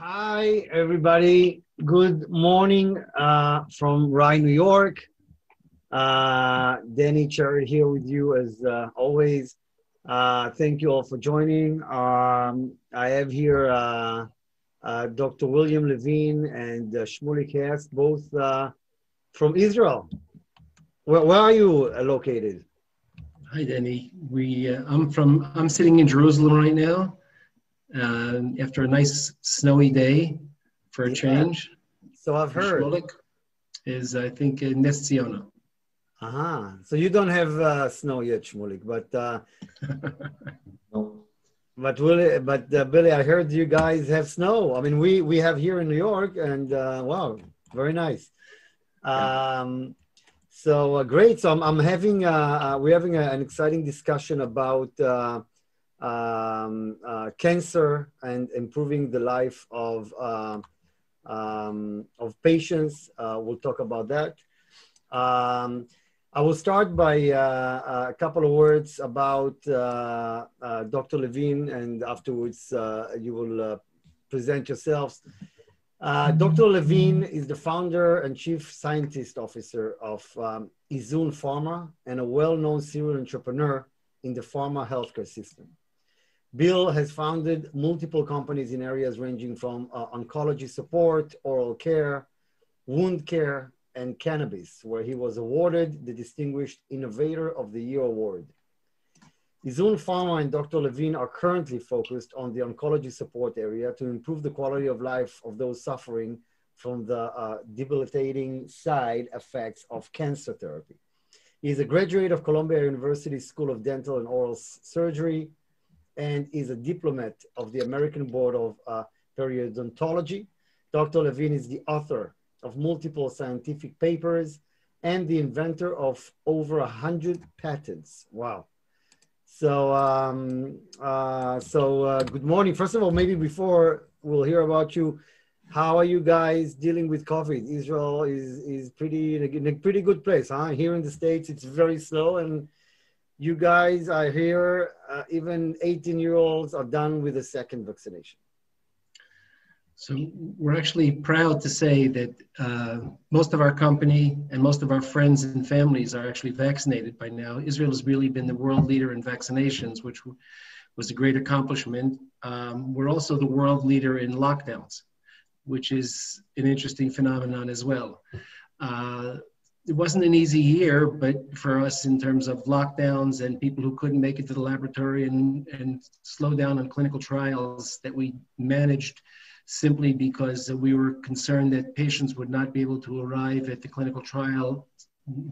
Hi, everybody. Good morning uh, from Rye, New York. Uh, Danny Cherry here with you as uh, always. Uh, thank you all for joining. Um, I have here uh, uh, Dr. William Levine and uh, Shmulik Hess, both uh, from Israel. Where, where are you located? Hi, Danny. We, I'm from, I'm sitting in Jerusalem right now uh, after a nice snowy day for a Yeah. change. So I've heard. Shmulik is, I think, in Nes Ziona. Uh-huh. So you don't have uh, snow yet, Shmulik, but uh, No. but Willie, but uh, Billy, I heard you guys have snow. I mean, we we have here in New York, and uh, wow, very nice. Um, so uh, great. So I'm, I'm having uh, uh, we're having a, an exciting discussion about uh, um, uh, cancer and improving the life of uh, um, of patients. Uh, we'll talk about that. Um, I will start by uh, a couple of words about uh, uh, Dr. Levine, and afterwards you will present yourselves. Dr. Levine is the founder and chief scientist officer of um, Izun Pharma and a well-known serial entrepreneur in the pharma healthcare system. Bill has founded multiple companies in areas ranging from uh, oncology support, oral care, wound care, and cannabis, where he was awarded the Distinguished Innovator of the Year award. Izun Pharma and Dr. Levine are currently focused on the oncology support area to improve the quality of life of those suffering from the uh, debilitating side effects of cancer therapy. He is a graduate of Columbia University School of Dental and Oral Surgery and is a diplomat of the American Board of uh, Periodontology. Dr. Levine is the author of multiple scientific papers and the inventor of over a hundred patents. Wow. So, um, uh, so uh, good morning. First of all, maybe before we'll hear about you, how are you guys dealing with COVID? Israel is is pretty in a, in a pretty good place, huh? Here in the states, it's very slow, and you guys, I hear, uh, even 18 year olds are done with the second vaccination. So we're actually proud to say that uh, most of our company and most of our friends and families are actually vaccinated by now. Israel has really been the world leader in vaccinations, which was a great accomplishment. Um, we're also the world leader in lockdowns, which is an interesting phenomenon as well. Uh, it wasn't an easy year, but for us in terms of lockdowns and people who couldn't make it to the laboratory and, and slow down on clinical trials, that we managed simply because we were concerned that patients would not be able to arrive at the clinical trial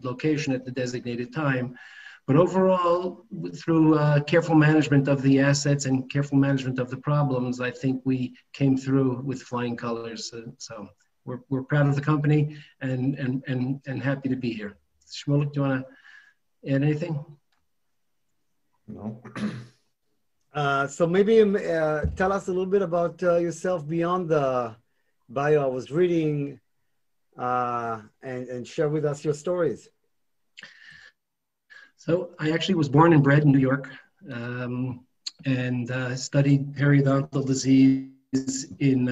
location at the designated time. But overall, through uh, careful management of the assets and careful management of the problems, I think we came through with flying colors. Uh, so we're, we're proud of the company and, and, and, and happy to be here. Shmulik, do you want to add anything? No. Uh, so maybe um, uh, tell us a little bit about uh, yourself beyond the bio I was reading, uh, and and share with us your stories. So I actually was born and bred in New York um, and uh, studied periodontal disease in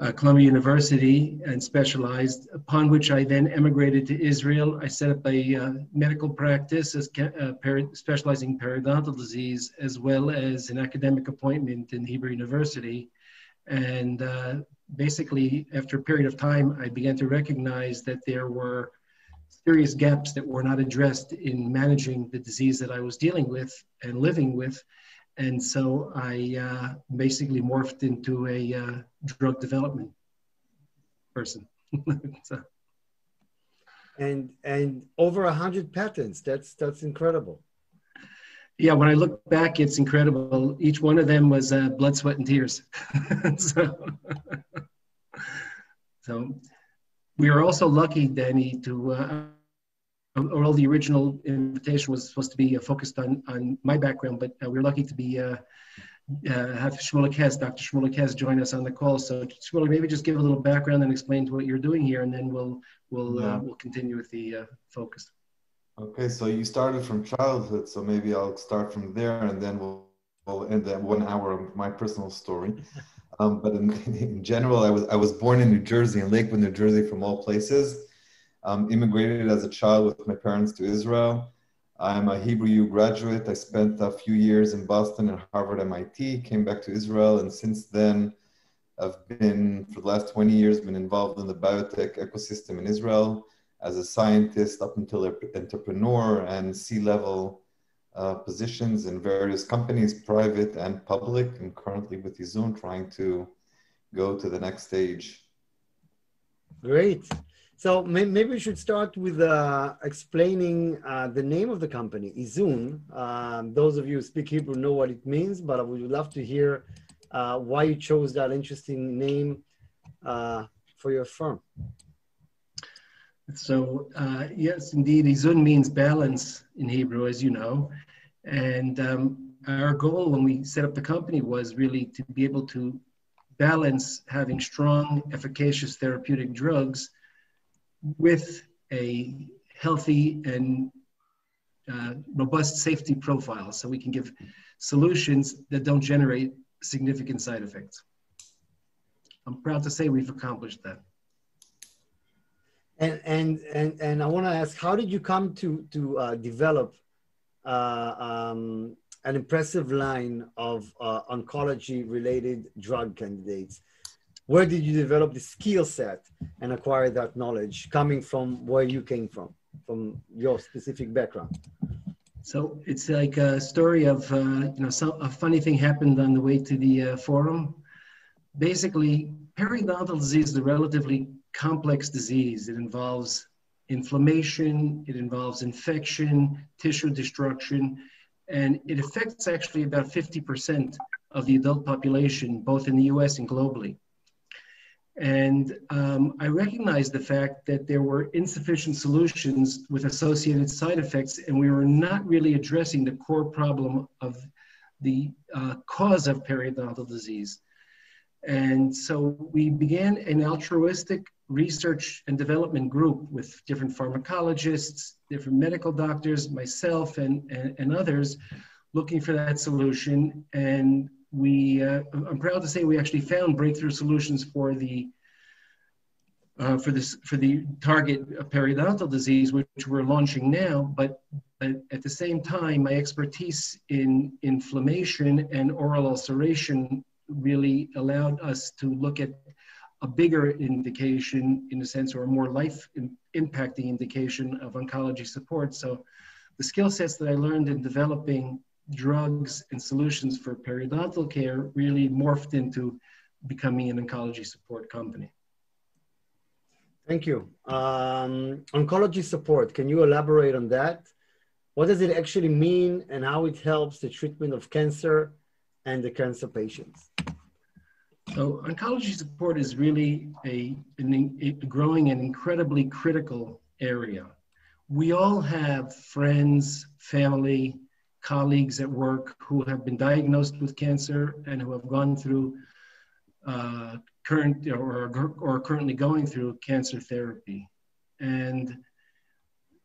uh, Columbia University and specialized, upon which I then emigrated to Israel. I set up a uh, medical practice as uh, specializing in periodontal disease, as well as an academic appointment in Hebrew University. And uh, basically, after a period of time, I began to recognize that there were serious gaps that were not addressed in managing the disease that I was dealing with and living with. And so I uh, basically morphed into a uh, drug development person. so, And and over a hundred patents. That's that's incredible. yeah, when I look back, it's incredible. Each one of them was uh, blood, sweat, and tears. so, so we are also lucky, Danny, to or all the original invitation was supposed to be uh, focused on on my background, but uh, we're lucky to be uh, uh, have Shmulik Hess, Dr. Shmulik Hess, join us on the call. So Shmulik, maybe just give a little background and explain to what you're doing here, and then we'll we'll uh, we'll continue with the uh, focus. Okay, so you started from childhood, so maybe I'll start from there and then we'll end the one hour of my personal story. Um, but in, in, general, I was I was born in New Jersey, in Lakewood, New Jersey, from all places. Um, immigrated as a child with my parents to Israel. I'm a Hebrew U graduate. I spent a few years in Boston and Harvard, MIT. Came back to Israel, and since then, I've been for the last 20 years been involved in the biotech ecosystem in Israel as a scientist, up until an entrepreneur and C-level uh, positions in various companies, private and public, and currently with Izun trying to go to the next stage. Great. So maybe we should start with uh, explaining uh, the name of the company, Izun. Um, those of you who speak Hebrew know what it means, but I would love to hear uh, why you chose that interesting name uh, for your firm. So uh, yes, indeed, Izun means balance in Hebrew, as you know. And um, our goal when we set up the company was really to be able to balance having strong, efficacious therapeutic drugs with a healthy and uh, robust safety profile so we can give solutions that don't generate significant side effects. I'm proud to say we've accomplished that. And and and and I want to ask, how did you come to to uh, develop uh, um, an impressive line of uh, oncology-related drug candidates? Where did you develop the skill set and acquire that knowledge, coming from where you came from, from your specific background? So it's like a story of uh, you know some, a funny thing happened on the way to the uh, forum. Basically, periodontal disease is a relatively complex disease. It involves inflammation, it involves infection, tissue destruction, and it affects actually about 50% of the adult population, both in the US and globally. And um, I recognized the fact that there were insufficient solutions with associated side effects, and we were not really addressing the core problem of the uh, cause of periodontal disease. And so we began an altruistic research and development group with different pharmacologists, different medical doctors, myself, and, and, and others looking for that solution. And we, uh, I'm proud to say we actually found breakthrough solutions for the uh, for this for the target periodontal disease, which we're launching now. But, at the same time, my expertise in inflammation and oral ulceration really allowed us to look at a bigger indication in a sense or a more life in, impacting indication of oncology support. So the skill sets that I learned in developing drugs and solutions for periodontal care really morphed into becoming an oncology support company. Thank you. Um, oncology support, can you elaborate on that? What does it actually mean and how it helps the treatment of cancer and the cancer patients? So oncology support is really a, a growing and incredibly critical area. We all have friends, family, colleagues at work who have been diagnosed with cancer and who have gone through uh, current or, or currently going through cancer therapy. And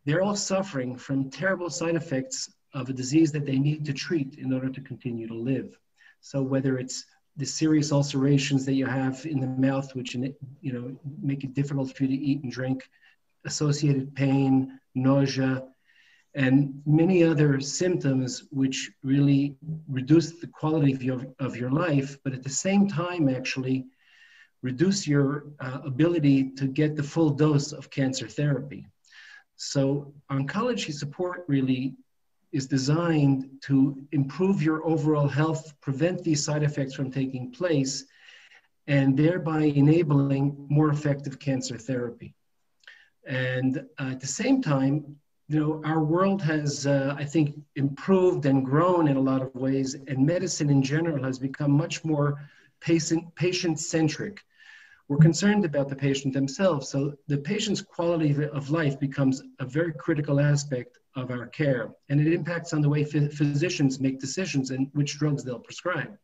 they're all suffering from terrible side effects of a disease that they need to treat in order to continue to live. So whether it's the serious ulcerations that you have in the mouth, which you know make it difficult for you to eat and drink, associated pain, nausea, and many other symptoms which really reduce the quality of your, of your life, but at the same time, actually reduce your uh, ability to get the full dose of cancer therapy. So, oncology support really is designed to improve your overall health, prevent these side effects from taking place, and thereby enabling more effective cancer therapy. And uh, at the same time, you know, our world has, uh, I think, improved and grown in a lot of ways, and medicine in general has become much more patient patient centric. We're concerned about the patient themselves, so the patient's quality of life becomes a very critical aspect of our care, and it impacts on the way physicians make decisions and which drugs they'll prescribe.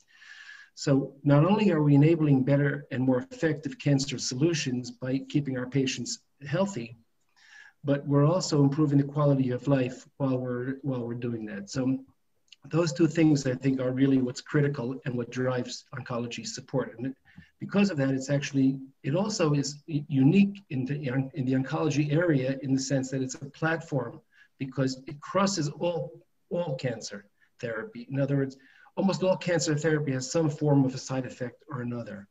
So not only are we enabling better and more effective cancer solutions by keeping our patients healthy, but we're also improving the quality of life while we're while we're doing that. So those two things, I think, are really what's critical and what drives oncology support. And because of that, it's actually, it also is unique in the, in the oncology area in the sense that it's a platform because it crosses all, all cancer therapy. In other words, almost all cancer therapy has some form of a side effect or another.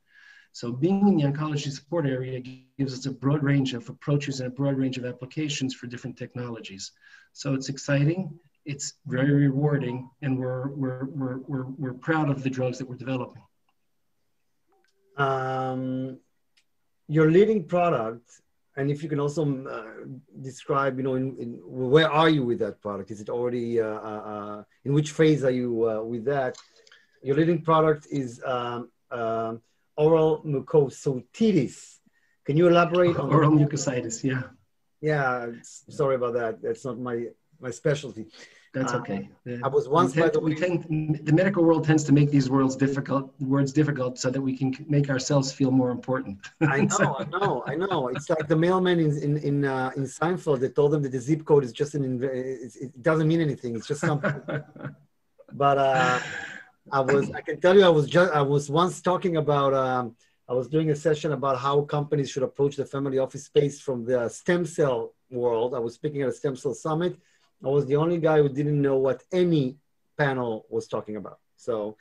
So being in the oncology support area gives us a broad range of approaches and a broad range of applications for different technologies. So it's exciting, it's very rewarding, and we're, we're, we're, we're, we're proud of the drugs that we're developing. Um, your leading product, and if you can also uh, describe, you know, in, in, where are you with that product? Is it already, uh, uh, uh in which phase are you uh, with that? Your leading product is um, um mucositis. Can you elaborate on oral mucositis? Yeah. Yeah. Sorry about that. That's not my my specialty. That's uh, okay. I was once tend, we tend, the medical world tends to make these words difficult words difficult so that we can make ourselves feel more important. I know, I know, I know. It's like the mailman in in in, uh, in Seinfeld that told them that the zip code is just an it doesn't mean anything. It's just something. but uh, I was I can tell you I was just I was once talking about um, I was doing a session about how companies should approach the family office space from the stem cell world. I was speaking at a stem cell summit. I was the only guy who didn't know what any panel was talking about. So,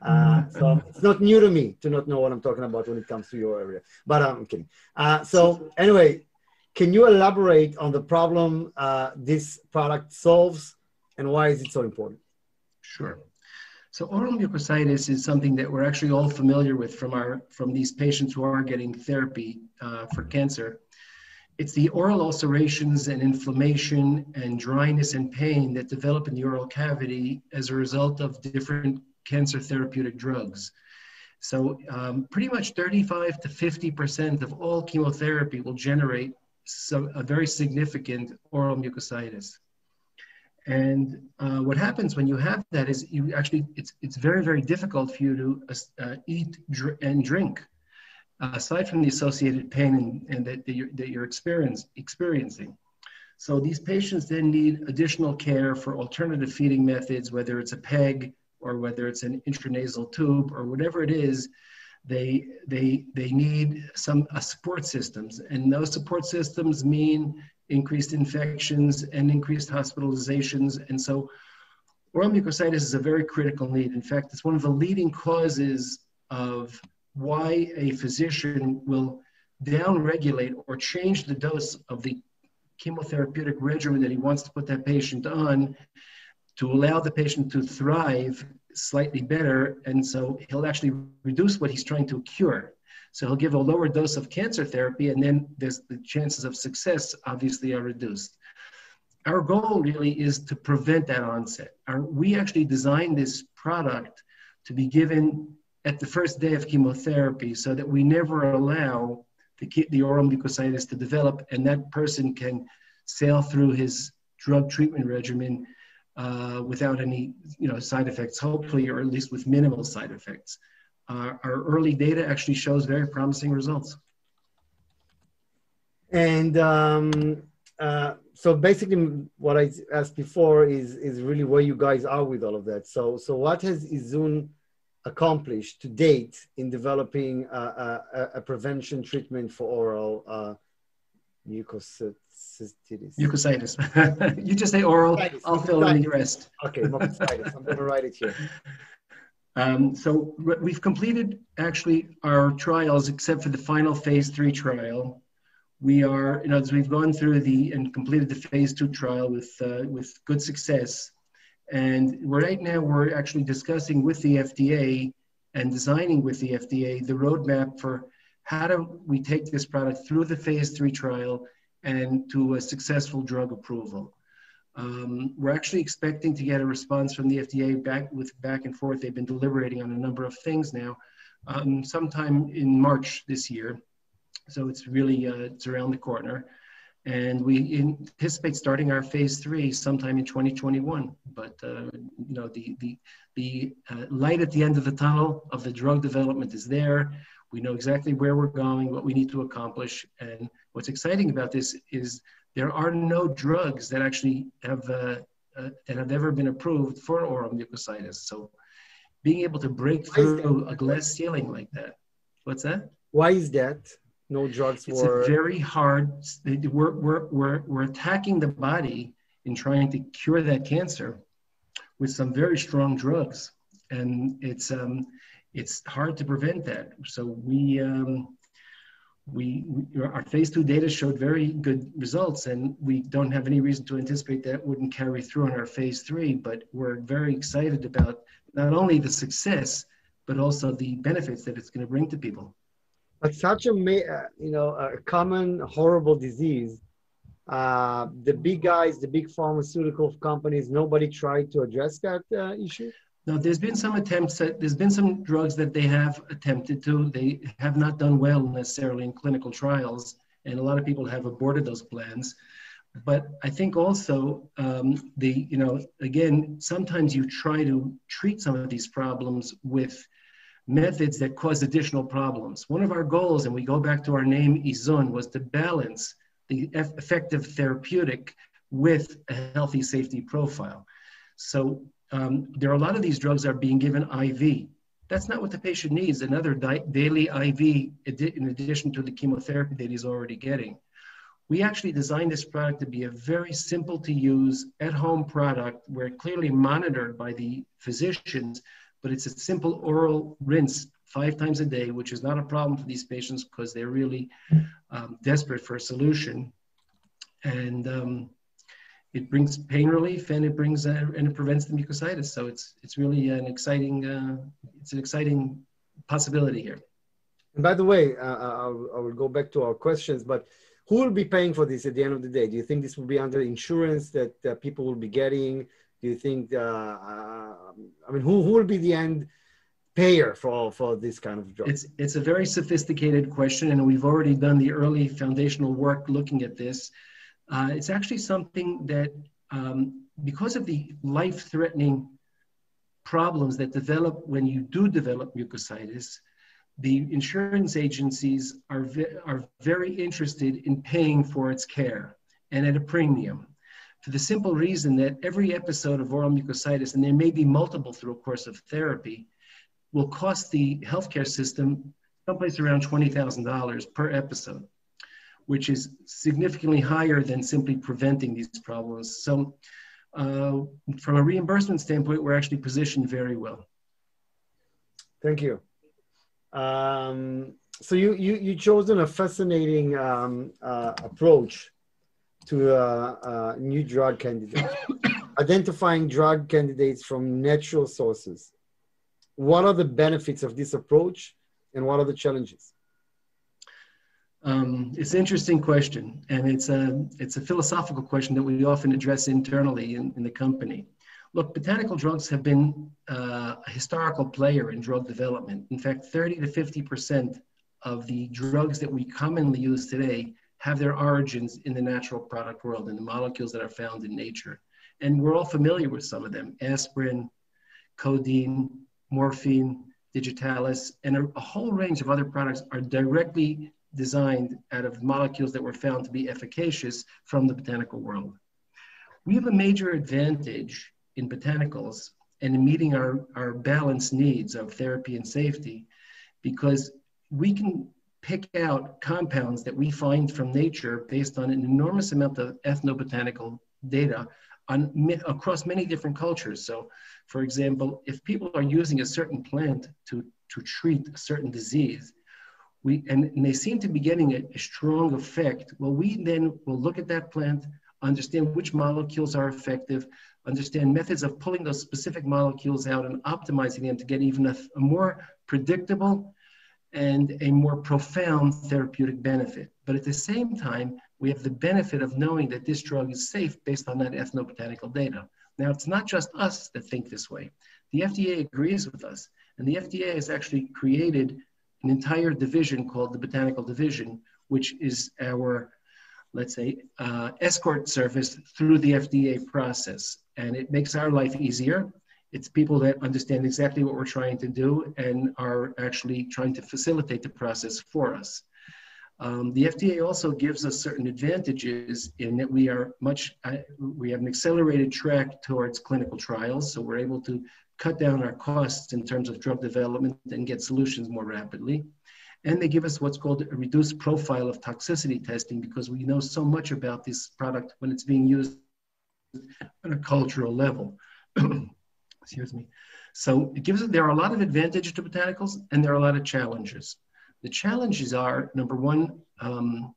uh, so it's not new to me to not know what I'm talking about when it comes to your area. But I'm kidding. Uh, so anyway, can you elaborate on the problem uh, this product solves and why is it so important? Sure. So oral mucositis is something that we're actually all familiar with from our from these patients who are getting therapy uh, for cancer. It's the oral ulcerations and inflammation and dryness and pain that develop in the oral cavity as a result of different cancer therapeutic drugs. So um, pretty much 35 to 50% of all chemotherapy will generate so, a very significant oral mucositis. And uh, what happens when you have that is you actually, it's, it's very, very difficult for you to uh, eat dr- and drink, uh, aside from the associated pain and, and that, that, you're, that you're experience, experiencing. So these patients then need additional care for alternative feeding methods, whether it's a PEG or whether it's an intranasal tube or whatever it is, they, they, they need some uh, support systems. And those support systems mean increased infections and increased hospitalizations. And so oral mucositis is a very critical need. In fact, it's one of the leading causes of why a physician will downregulate or change the dose of the chemotherapeutic regimen that he wants to put that patient on to allow the patient to thrive slightly better. And so he'll actually reduce what he's trying to cure. So he'll give a lower dose of cancer therapy, and then there's the chances of success obviously are reduced. Our goal really is to prevent that onset. Our, we actually designed this product to be given at the first day of chemotherapy so that we never allow the, the oral mucositis to develop and that person can sail through his drug treatment regimen uh, without any you know, side effects, hopefully, or at least with minimal side effects uh, our early data actually shows very promising results. And um, uh, so basically what I asked before is, is really where you guys are with all of that. So, so what has Izun accomplished to date in developing a, a, a prevention treatment for oral uh, mucositis? Mucositis. you just say oral, I'll fill in the rest. Okay, mucositis. I'm going to write it here. Um, so we've completed actually our trials except for the final phase three trial. We are, you know, as we've gone through the and completed the phase two trial with uh, with good success, and right now we're actually discussing with the FDA and designing with the FDA the roadmap for how do we take this product through the phase three trial and to a successful drug approval. Um, we're actually expecting to get a response from the FDA back with back and forth. They've been deliberating on a number of things now, um, sometime in March this year. So it's really uh, it's around the corner, and we anticipate starting our phase three sometime in 2021. But uh, you know the the the uh, light at the end of the tunnel of the drug development is there. We know exactly where we're going, what we need to accomplish, and what's exciting about this is there are no drugs that actually have uh, uh, that have ever been approved for oral mucositis. So being able to break through a glass ceiling like that. What's that? Why is that? No drugs it's were. a very hard. We're, we're, we're, we're attacking the body in trying to cure that cancer with some very strong drugs, and it's um, it's hard to prevent that. So we um, we, we, our phase two data showed very good results, and we don't have any reason to anticipate that wouldn't carry through in our phase three. But we're very excited about not only the success, but also the benefits that it's going to bring to people. But such a uh, you know a common horrible disease. Uh, the big guys, the big pharmaceutical companies, nobody tried to address that uh, issue. No, there's been some attempts. That, there's been some drugs that they have attempted to. They have not done well necessarily in clinical trials, and a lot of people have aborted those plans. But I think also um, the you know again sometimes you try to treat some of these problems with methods that cause additional problems. One of our goals, and we go back to our name Izun, was to balance the effective therapeutic with a healthy safety profile. So um, there are a lot of these drugs that are being given IV. That's not what the patient needs. Another di- daily IV in addition to the chemotherapy that he's already getting. We actually designed this product to be a very simple to use at home product where clearly monitored by the physicians, but it's a simple oral rinse five times a day, which is not a problem for these patients because they're really um, desperate for a solution. And um, it brings pain relief and it brings uh, and it prevents the mucositis. So it's it's really an exciting uh, it's an exciting possibility here. And by the way, uh, uh I'll, I will go back to our questions, but who will be paying for this at the end of the day? Do you think this will be under insurance that uh, people will be getting? Do you think, uh, I mean, who, who will be the end payer for, for this kind of drug? It's, it's a very sophisticated question, and we've already done the early foundational work looking at this. Uh, it's actually something that, um, because of the life threatening problems that develop when you do develop mucositis, the insurance agencies are, ve- are very interested in paying for its care and at a premium for the simple reason that every episode of oral mucositis, and there may be multiple through a course of therapy, will cost the healthcare system someplace around $20,000 per episode which is significantly higher than simply preventing these problems. So uh, from a reimbursement standpoint, we're actually positioned very well. Thank you. Um, so you, you, you chosen a fascinating um, uh, approach to uh, uh new drug candidates, identifying drug candidates from natural sources. What are the benefits of this approach and what are the challenges? Um, it's an interesting question, and it's a it's a philosophical question that we often address internally in, in the company. Look, botanical drugs have been uh, a historical player in drug development. In fact, 30 to 50 percent of the drugs that we commonly use today have their origins in the natural product world, in the molecules that are found in nature. And we're all familiar with some of them: aspirin, codeine, morphine, digitalis, and a, a whole range of other products are directly designed out of molecules that were found to be efficacious from the botanical world. We have a major advantage in botanicals and in meeting our, our balanced needs of therapy and safety because we can pick out compounds that we find from nature based on an enormous amount of ethnobotanical data on, across many different cultures. So, for example, if people are using a certain plant to, to treat a certain disease, we, and, and they seem to be getting a, a strong effect. Well, we then will look at that plant, understand which molecules are effective, understand methods of pulling those specific molecules out and optimizing them to get even a, a more predictable and a more profound therapeutic benefit. But at the same time, we have the benefit of knowing that this drug is safe based on that ethnobotanical data. Now, it's not just us that think this way. The FDA agrees with us, and the FDA has actually created an entire division called the Botanical Division, which is our, let's say, uh, escort service through the FDA process. And it makes our life easier. It's people that understand exactly what we're trying to do and are actually trying to facilitate the process for us. Um, the FDA also gives us certain advantages in that we are much, uh, we have an accelerated track towards clinical trials, so we're able to cut down our costs in terms of drug development and get solutions more rapidly. And they give us what's called a reduced profile of toxicity testing because we know so much about this product when it's being used on a cultural level. Excuse me. So it gives us there are a lot of advantages to botanicals and there are a lot of challenges. The challenges are number one, um,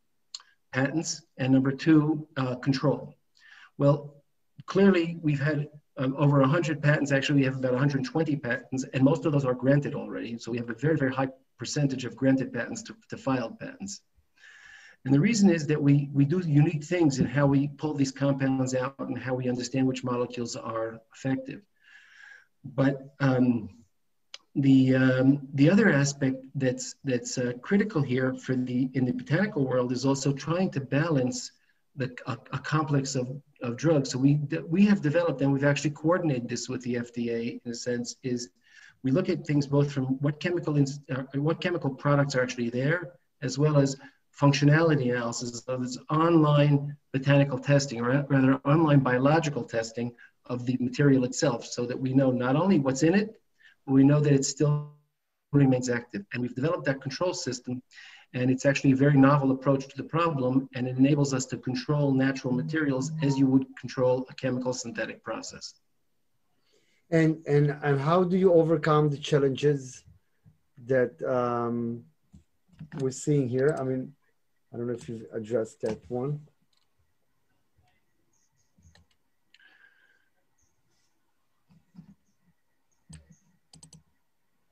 patents, and number two, uh, control. Well, clearly we've had um, over 100 patents. Actually, we have about 120 patents, and most of those are granted already. So we have a very, very high percentage of granted patents to, to filed patents. And the reason is that we, we do unique things in how we pull these compounds out and how we understand which molecules are effective. But um, the um, the other aspect that's that's uh, critical here for the in the botanical world is also trying to balance the a, a, complex of, of drugs. So we we have developed and we've actually coordinated this with the FDA in a sense is we look at things both from what chemical uh, what chemical products are actually there as well as functionality analysis of this online botanical testing or rather online biological testing of the material itself so that we know not only what's in it but we know that it still remains active. And we've developed that control system, and it's actually a very novel approach to the problem, and it enables us to control natural materials as you would control a chemical synthetic process. And, and, and how do you overcome the challenges that um, we're seeing here? I mean, I don't know if you've addressed that one.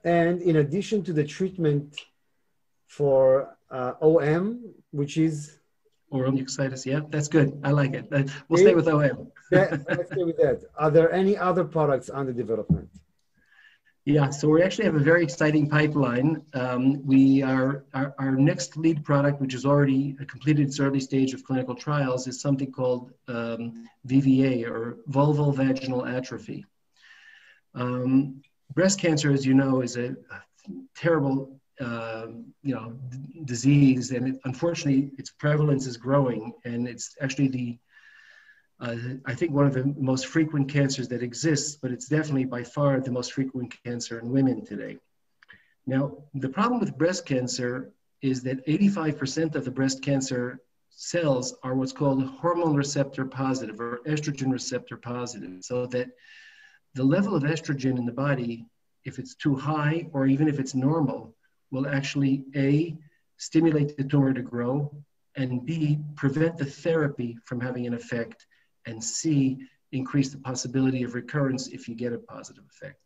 And in addition to the treatment for uh, OM, which is oral mucositis, yeah, that's good. I like it. Uh, we'll stay with OM. that, let's stay with that. Are there any other products under development? Yeah, so we actually have a very exciting pipeline. Um, we are our, our, next lead product, which has already completed its early stage of clinical trials, is something called um, VVA or vulval vaginal atrophy. Um, breast cancer, as you know, is a, terrible, uh, you know, disease, and it, unfortunately, its prevalence is growing, and it's actually the uh, I think one of the most frequent cancers that exists, but it's definitely by far the most frequent cancer in women today. Now, the problem with breast cancer is that 85% of the breast cancer cells are what's called hormone receptor positive or estrogen receptor positive, so that the level of estrogen in the body, if it's too high or even if it's normal, will actually A, stimulate the tumor to grow, and B, prevent the therapy from having an effect, and C, increase the possibility of recurrence if you get a positive effect.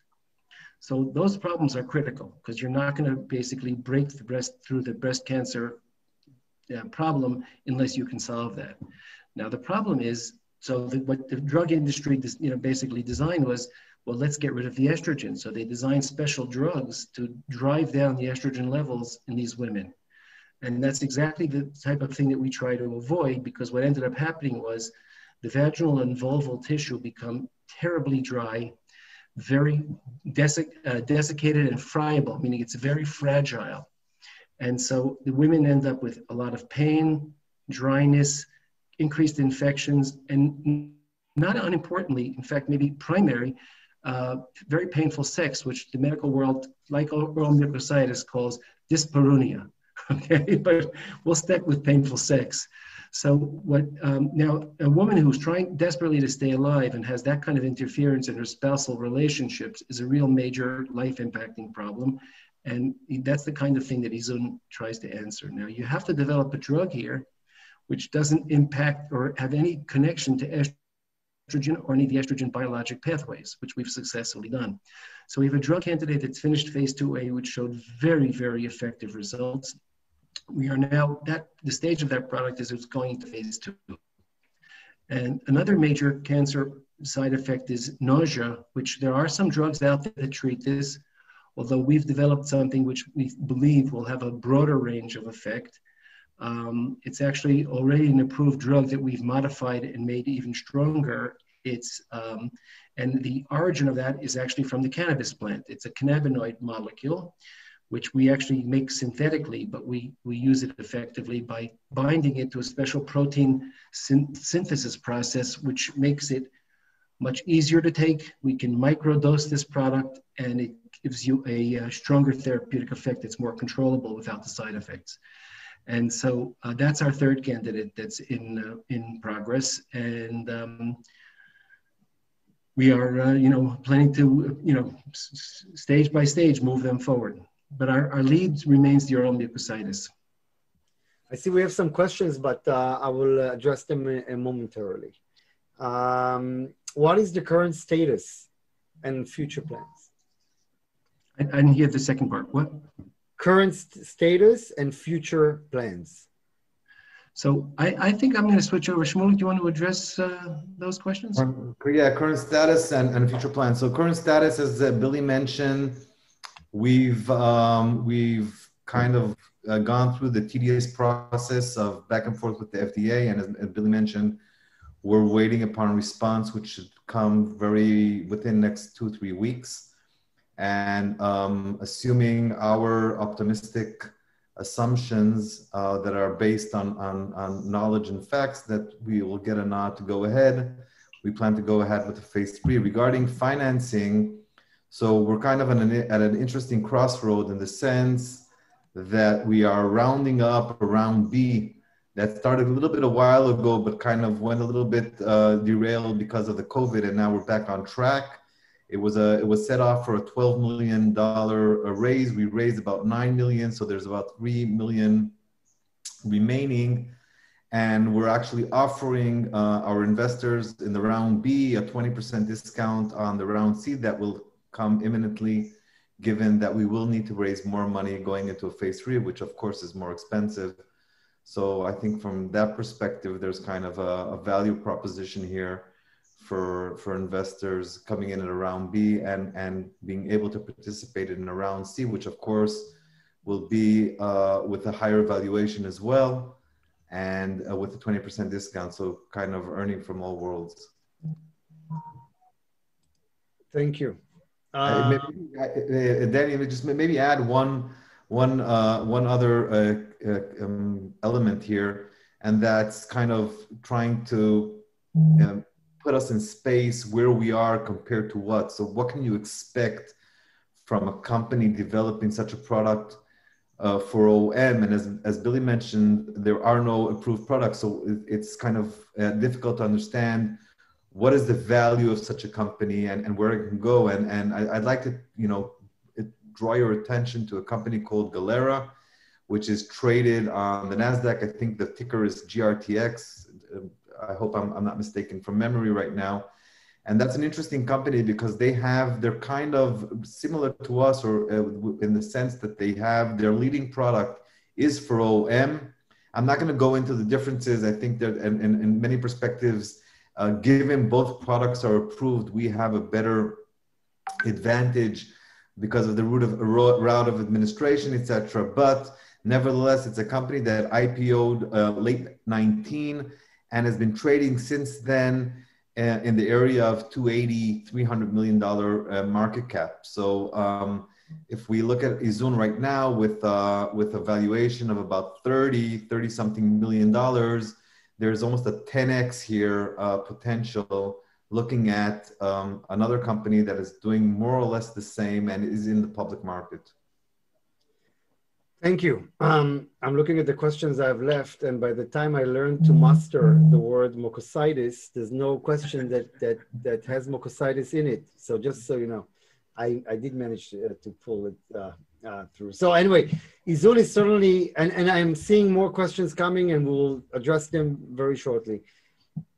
So those problems are critical because you're not going to basically break the breast through the breast cancer uh, problem unless you can solve that. Now the problem is so the, what the drug industry, you know, basically designed was, well, let's get rid of the estrogen. So they designed special drugs to drive down the estrogen levels in these women. And that's exactly the type of thing that we try to avoid because what ended up happening was the vaginal and vulval tissue become terribly dry, very desic, uh, desiccated and friable, meaning it's very fragile. And so the women end up with a lot of pain, dryness, increased infections, and not unimportantly, in fact, maybe primary, uh, very painful sex, which the medical world, like oral mucositis, calls dyspareunia. Okay, but we'll stick with painful sex. So what um, now a woman who's trying desperately to stay alive and has that kind of interference in her spousal relationships is a real major life impacting problem. And that's the kind of thing that Izun tries to answer. Now you have to develop a drug here which doesn't impact or have any connection to estrogen or any of the estrogen biologic pathways, which we've successfully done. So we have a drug candidate that's finished phase 2A, which showed very, very effective results. We are now, that the stage of that product is it's going into phase two. And another major cancer side effect is nausea, which there are some drugs out there that treat this, although we've developed something which we believe will have a broader range of effect. Um, it's actually already an approved drug that we've modified and made even stronger. It's um, and the origin of that is actually from the cannabis plant. It's a cannabinoid molecule, which we actually make synthetically, but we, we use it effectively by binding it to a special protein syn- synthesis process, which makes it much easier to take. We can microdose this product and it gives you a, a stronger therapeutic effect. It's more controllable without the side effects. And so uh, that's our third candidate that's in, uh, in progress. And um, we are, uh, you know, planning to, you know, stage by stage move them forward but our, our lead remains the oral mucositis. I see we have some questions, but uh, I will address them momentarily. Um, what is the current status and future plans? I, I didn't hear the second part. What? Current st status and future plans. So I, I think I'm going to switch over. Shmuel, do you want to address uh, those questions? Yeah, current status and, and future plans. So current status, as uh, Billy mentioned, We've um, we've kind of uh, gone through the tedious process of back and forth with the FDA, and as, as, Billy mentioned, we're waiting upon response, which should come very within next two three weeks. And um, assuming our optimistic assumptions uh, that are based on, on, on knowledge and facts, that we will get a nod to go ahead. We plan to go ahead with the phase three. Regarding financing, so we're kind of an, at an interesting crossroad in the sense that we are rounding up around B that started a little bit a while ago, but kind of went a little bit uh, derailed because of the COVID, and now we're back on track. It was a it was set off for a 12 million dollar raise. We raised about nine million, so there's about three million remaining, and we're actually offering uh, our investors in the round B a 20% discount on the round C that will come imminently, given that we will need to raise more money going into a phase three, which of course is more expensive. So I think from that perspective, there's kind of a, a value proposition here for for investors coming in at a round B and and being able to participate in a round C, which of course will be uh, with a higher valuation as well, and uh, with a 20% discount. So kind of earning from all worlds. Thank you. Uh, maybe, uh, Danny, just maybe add one one uh, one other uh, uh, um, element here, and that's kind of trying to um, put us in space where we are compared to what. So, what can you expect from a company developing such a product uh, for OM? And as as Billy mentioned, there are no approved products, so it's kind of difficult to understand what is the value of such a company and, and where it can go. And, and I, would like to, you know, draw your attention to a company called Galera, which is traded on the NASDAQ. I think the ticker is GRTX. I hope I'm, I'm not mistaken from memory right now. And that's an interesting company because they have, they're kind of similar to us or uh, in the sense that they have their leading product is for OM. I'm not going to go into the differences. I think that in, in, in many perspectives, uh, given both products are approved, we have a better advantage because of the route of route of administration, etc. But nevertheless, it's a company that IPO'd uh, late 19 and has been trading since then uh, in the area of 280, 300 million dollar uh, market cap. So um, if we look at Izun right now with uh, with a valuation of about 30, 30 something million dollars, there's almost a 10x here uh, potential looking at um, another company that is doing more or less the same and is in the public market. Thank you. Um, I'm looking at the questions I've left, and by the time I learned to master the word mucositis, there's no question that that that has mucositis in it. So just so you know, I I did manage to, uh, to pull it uh, uh, through. So anyway, Izun is certainly, and, and I'm seeing more questions coming and we'll address them very shortly.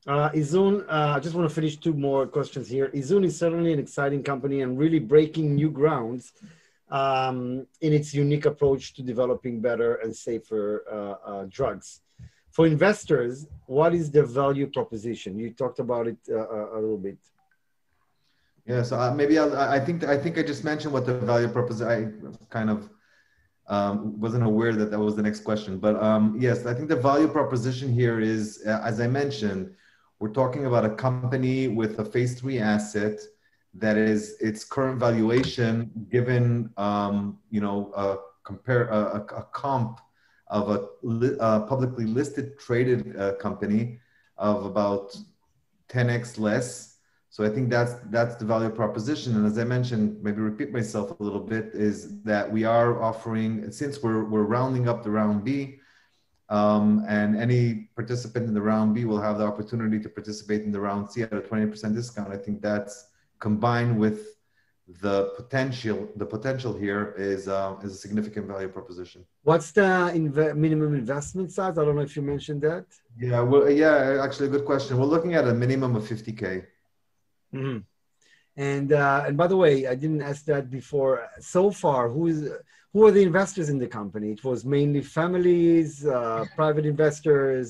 Uh, Izun, uh, I just want to finish two more questions here. Izun is certainly an exciting company and really breaking new grounds um, in its unique approach to developing better and safer uh, uh drugs. For investors, what is the value proposition? You talked about it uh, a little bit. Yeah, so uh, maybe I'll, I think I think I just mentioned what the value proposition. I kind of um, wasn't aware that that was the next question, but um, yes, I think the value proposition here is, uh, as I mentioned, we're talking about a company with a phase three asset that is its current valuation given um, you know a compare a, a comp of a, a publicly listed traded uh, company of about 10x less. So i think that's that's the value proposition. And as i mentioned maybe repeat myself a little bit is that we are offering since we're we're rounding up the round b um, and any participant in the round b will have the opportunity to participate in the round c at a 20% discount. I think that's combined with the potential the potential here is uh, is a significant value proposition. What's the inv- minimum investment size? I don't know if you mentioned that. Yeah well yeah actually a good question. We're looking at a minimum of 50k mm-hmm. and uh, and by the way i didn't ask that before. So far who is who are the investors in the company? It was mainly families uh, private investors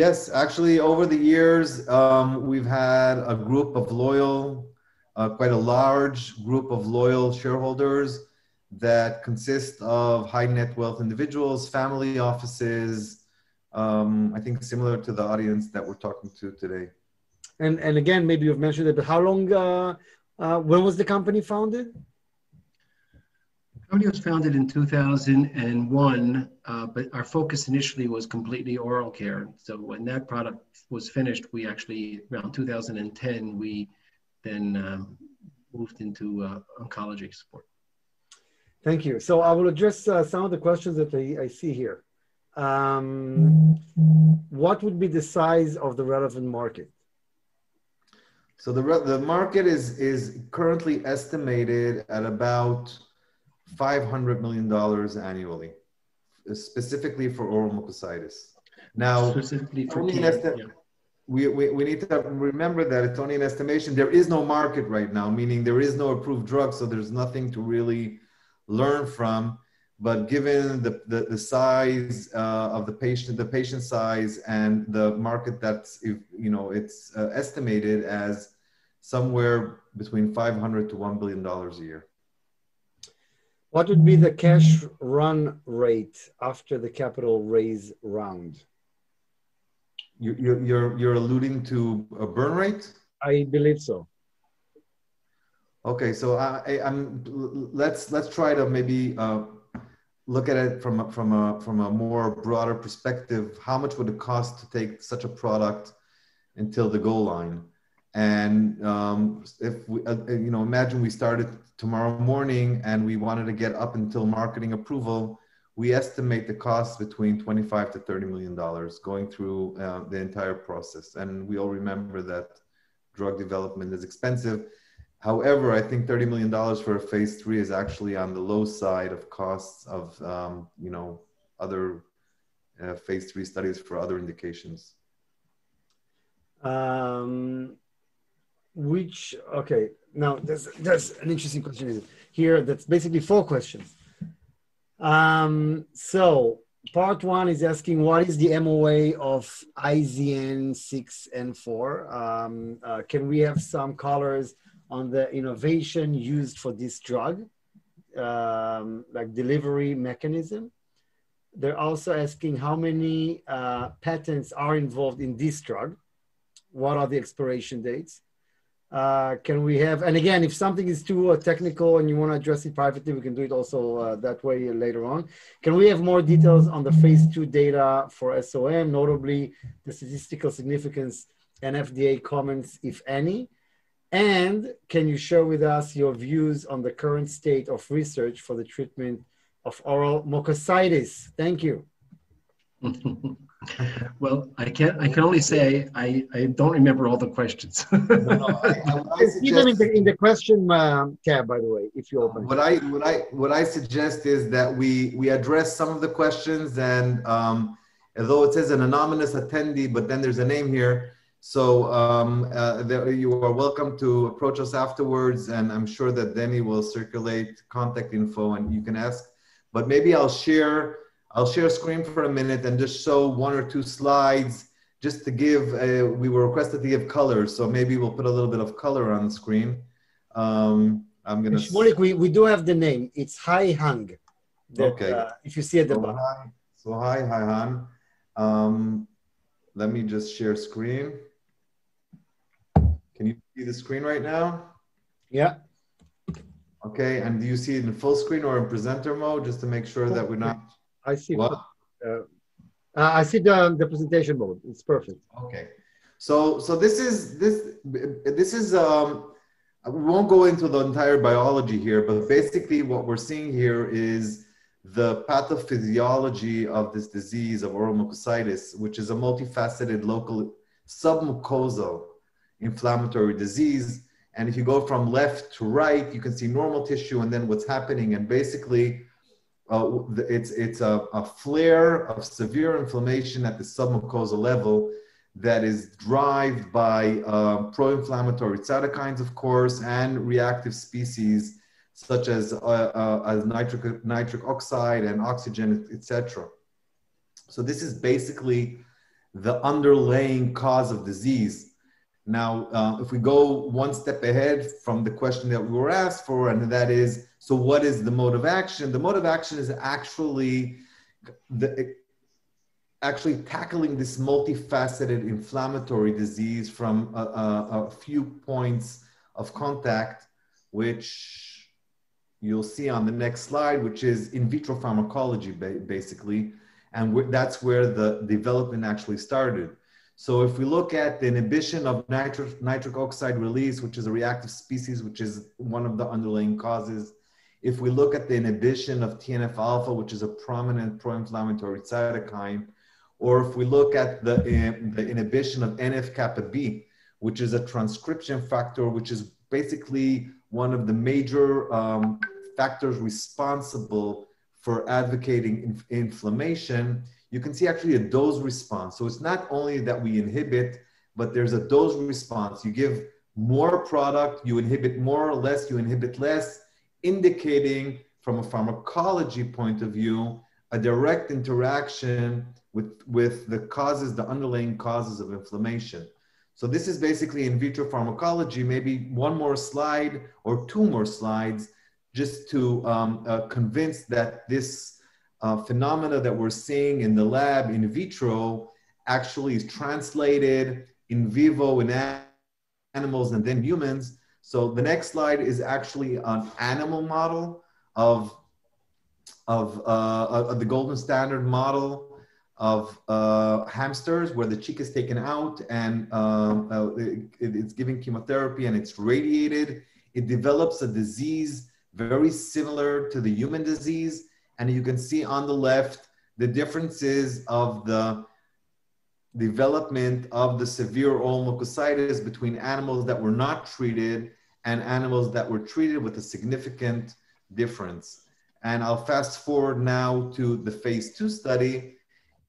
yes actually over the years um, we've had a group of loyal uh, quite a large group of loyal shareholders that consist of high net wealth individuals, family offices. Um, I think similar to the audience that we're talking to today. And and again, maybe you've mentioned it, but how long? Uh, uh, when was the company founded? The was founded in 2001, uh, but our focus initially was completely oral care. So when that product was finished, we actually around 2010 we then um, moved into uh, oncology support. Thank you. So I will address uh, some of the questions that I, I see here. Um, what would be the size of the relevant market? So the, the market is, is currently estimated at about $500 million annually, specifically for oral mucositis. Now, specifically for only, esti- yeah we, we, we need to remember that it's only an estimation. There is no market right now, meaning there is no approved drug, so there's nothing to really learn from. But given the, the, the size uh, of the patient, the patient size and the market that's, if you know, it's uh, estimated as somewhere between 500 to $1 billion a year. What would be the cash run rate after the capital raise round? You're, you're, you're alluding to a burn rate? I believe so. Okay, so I, am let's let's try to maybe uh, look at it from a, from a from a more broader perspective. How much would it cost to take such a product until the goal line? And um, if we, uh, you know, imagine we started tomorrow morning and we wanted to get up until marketing approval we estimate the cost between 25 to 30 million dollars going through uh, the entire process. And we all remember that drug development is expensive. However i think 30 million dollars for a phase three is actually on the low side of costs of um, you know other uh, phase three studies for other indications. Um, which okay now there's there's an interesting question here that's basically four questions um, so part one is asking what is the MOA of IZN-6N4? Um, uh, can we have some colors on the innovation used for this drug, um, like delivery mechanism? They're also asking how many uh, patents are involved in this drug. What are the expiration dates? Uh, can we have, and again, if something is too uh, technical and you want to address it privately, we can do it also uh, that way later on. Can we have more details on the phase two data for SOM, notably the statistical significance and FDA comments, if any? And can you share with us your views on the current state of research for the treatment of oral mucositis? Thank you. well, I can't. I can only say I, I don't remember all the questions. no, no, I, I suggest, them in the, in the question uh, tab, by the way, if you open. What I what I what I suggest is that we we address some of the questions, and um, although it says an anonymous attendee, but then there's a name here. So um, uh, there, you are welcome to approach us afterwards, and I'm sure that Denny will circulate contact info, and you can ask. But maybe I'll share I'll share screen for a minute and just show one or two slides just to give, a, we were requested to give colors. So maybe we'll put a little bit of color on the screen. Um, I'm going to. We, we do have the name. It's Hai Hang. That, okay. Uh, if you see at the so bottom. Hi, so hi, Hai Han. Um, let me just share screen. Can you see the screen right now? Yeah. Okay, and do you see it in full screen or in presenter mode, just to make sure that we're not? I see. What? Uh, uh, I see the, the presentation mode. It's perfect. Okay, so so this is this this is um, we won't go into the entire biology here, but basically what we're seeing here is the pathophysiology of this disease of oral mucositis, which is a multifaceted local submucosal inflammatory disease. And if you go from left to right, you can see normal tissue and then what's happening. And basically, uh, it's, it's a, a flare of severe inflammation at the submucosal level that is driven by uh, pro-inflammatory cytokines, of course, and reactive species such as, uh, uh, as nitric, nitric oxide and oxygen, etc. So this is basically the underlying cause of disease. Now, uh, if we go one step ahead from the question that we were asked for, and that is, so what is the mode of action? The mode of action is actually the, actually tackling this multifaceted inflammatory disease from a, a, a few points of contact, which you'll see on the next slide, which is in vitro pharmacology, basically. And that's where the development actually started. So if we look at the inhibition of nitric, nitric oxide release, which is a reactive species, which is one of the underlying causes, if we look at the inhibition of TNF alpha, which is a prominent pro-inflammatory cytokine, or if we look at the, uh, the inhibition of NF kappa B, which is a transcription factor, which is basically one of the major um, factors responsible for advocating inf inflammation, you can see actually a dose response. So it's not only that we inhibit, but there's a dose response. You give more product, you inhibit more or less, you inhibit less, indicating from a pharmacology point of view, a direct interaction with, with the causes, the underlying causes of inflammation. So this is basically in vitro pharmacology, maybe one more slide or two more slides just to um, uh, convince that this uh, phenomena that we're seeing in the lab in vitro actually is translated in vivo in animals and then humans. So the next slide is actually an animal model of, of, uh, of the golden standard model of uh, hamsters where the cheek is taken out and um, uh, it, it's given chemotherapy and it's radiated. It develops a disease very similar to the human disease. And you can see on the left the differences of the development of the severe oral mucositis between animals that were not treated and animals that were treated with a significant difference. And I'll fast forward now to the phase two study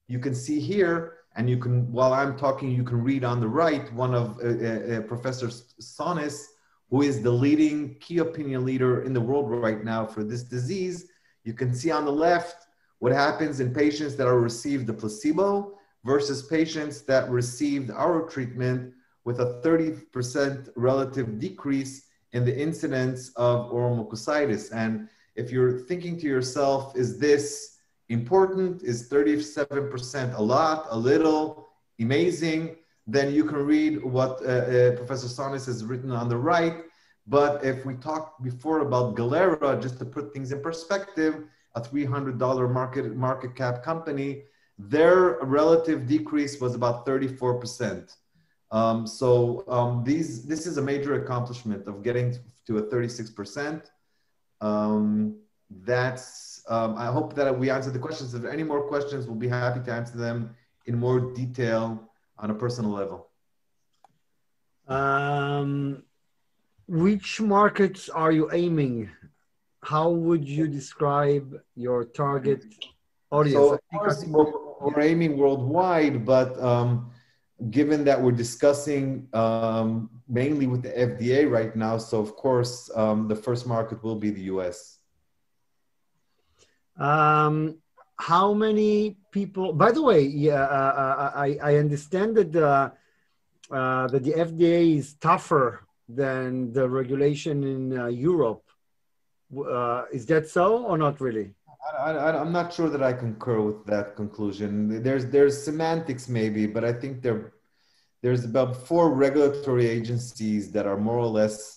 you can see here, and you can, while I'm talking, you can read on the right, one of uh, uh, uh, Professor Sonis, who is the leading key opinion leader in the world right now for this disease. You can see on the left what happens in patients that are received the placebo versus patients that received our treatment with a 30% relative decrease in the incidence of oral mucositis. And if you're thinking to yourself, is this important is 37% a lot, a little, amazing. Then you can read what uh, uh, Professor Sonis has written on the right. But if we talked before about Galera, just to put things in perspective, a $300 market, market cap company, their relative decrease was about 34%. Um, so um, these, this is a major accomplishment of getting to a 36%. Um, that's um, i hope that we answered the questions if there are any more questions we'll be happy to answer them in more detail on a personal level um, which markets are you aiming how would you describe your target audience so we're, aiming worldwide but um, given that we're discussing um, mainly with the fda right now so of course um, the first market will be the us um, how many people? By the way, yeah, uh, uh I I understand that the uh, that the FDA is tougher than the regulation in uh, Europe. Uh, is that so or not really? I, am not sure that I concur with that conclusion. There's there's semantics maybe, but I think they're there's about four regulatory agencies that are more or less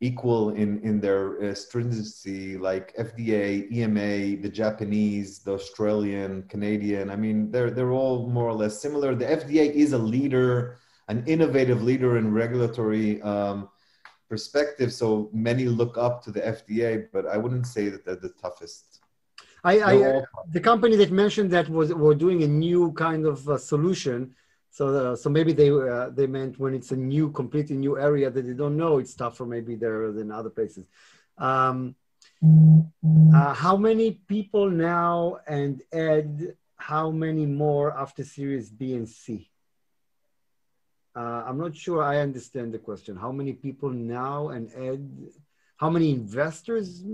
equal in, in their uh, stringency, like FDA, EMA, the Japanese, the Australian, Canadian. I mean, they're, they're all more or less similar. The FDA is a leader, an innovative leader in regulatory um, perspective. So many look up to the FDA, but I wouldn't say that they're the toughest. I, I uh, the company that mentioned that was were doing a new kind of uh, solution so, uh, so maybe they uh, they meant when it's a new, completely new area that they don't know, it's tougher maybe there than other places. Um, uh, how many people now and Ed? How many more after Series B and C? Uh, I'm not sure I understand the question. How many people now and Ed? How many investors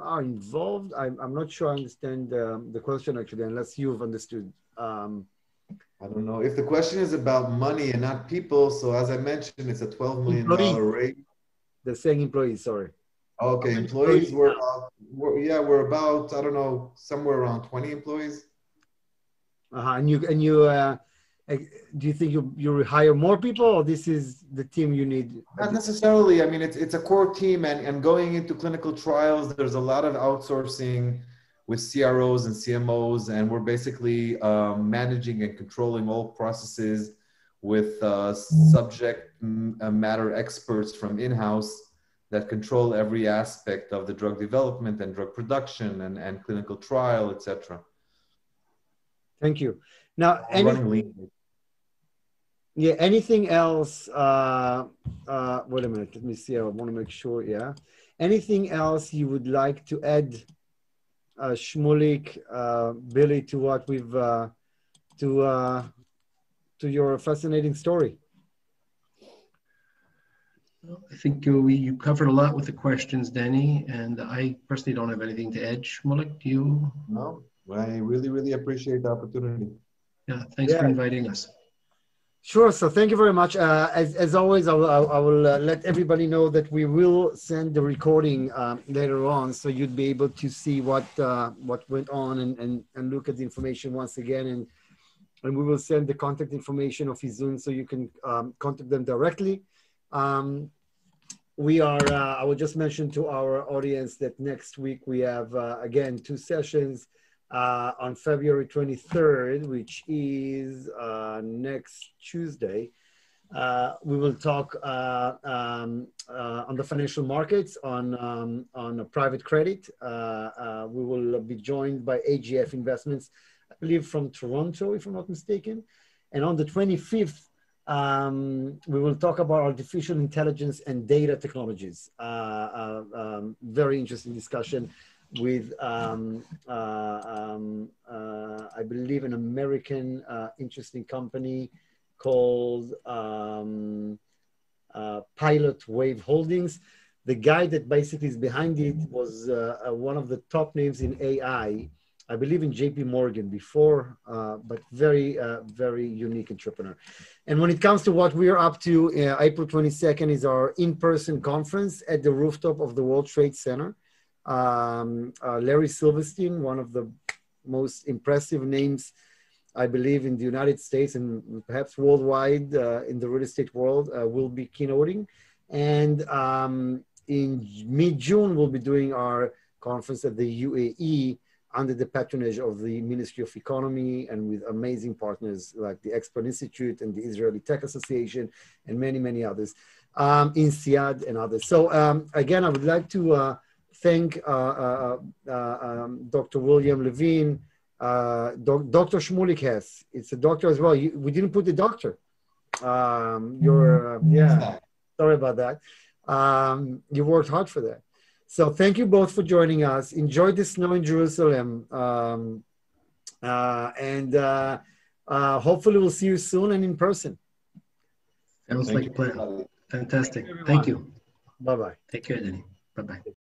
are involved? I'm, I'm not sure I understand um, the question actually, unless you've understood. Um, I don't know if the question is about money and not people. So as I mentioned, it's a twelve million dollar rate. They're saying employees. Sorry. Okay, employees, employees were, uh, yeah, we're about I don't know somewhere around twenty employees. Uh-huh. And you and you uh, do you think you you hire more people or this is the team you need? Not necessarily. I mean, it's it's a core team, and and going into clinical trials, there's a lot of outsourcing with CROs and CMOs, and we're basically um, managing and controlling all processes with uh, subject uh, matter experts from in-house that control every aspect of the drug development and drug production and, and clinical trial, etc. Thank you. Now, any, yeah, anything else? Uh, uh, wait a minute. Let me see. I want to make sure. Yeah. Anything else you would like to add uh, Shmulik, uh, Billy, to what we've uh, to uh, to your fascinating story. I think we you covered a lot with the questions, Danny, and I personally don't have anything to add. Shmulik, do you? No, I really, really appreciate the opportunity. Yeah, thanks yeah. for inviting us. Sure. So thank you very much. Uh, as, as always, I will, I will uh, let everybody know that we will send the recording um, later on, so you'd be able to see what uh, what went on and, and, and look at the information once again. And and we will send the contact information of Izun so you can um, contact them directly. Um, we are. Uh, I will just mention to our audience that next week we have uh, again two sessions uh, on February 23rd, which is uh, next Tuesday. Uh, we will talk uh, um, uh, on the financial markets, on, um, on private credit. Uh, we will be joined by AGF Investments, I believe from Toronto, if I'm not mistaken. And on the 25th, um, we will talk about artificial intelligence and data technologies. Um, very interesting discussion with, um, uh, um, uh, I believe, an American uh, interesting company called um, uh, Pilot Wave Holdings. The guy that basically is behind it was uh, uh, one of the top names in AI, I believe in JP Morgan before, but very, very unique entrepreneur. And when it comes to what we're up to, April 22nd is our in-person conference at the rooftop of the World Trade Center. Um, uh, Larry Silverstein, one of the most impressive names, I believe, in the United States and perhaps worldwide uh, in the real estate world, uh, will be keynoting. And um, in mid June, we'll be doing our conference at the UAE under the patronage of the Ministry of Economy and with amazing partners like the Export Institute and the Israeli Tech Association and many, many others um, INSEAD and others. So um, again, I would like to uh, thank uh, uh, uh, um, Dr. William Levine, doc, Dr. Shmulik Hess. It's a doctor as well. You, we didn't put the doctor. Um, you're, yeah, sorry about that. Um, you worked hard for that. So thank you both for joining us. Enjoy the snow in Jerusalem. Um, uh, and uh, uh, hopefully we'll see you soon and in person. Sounds like a plan. Fantastic. Thank you. Bye-bye. Take care, Danny. Bye-bye.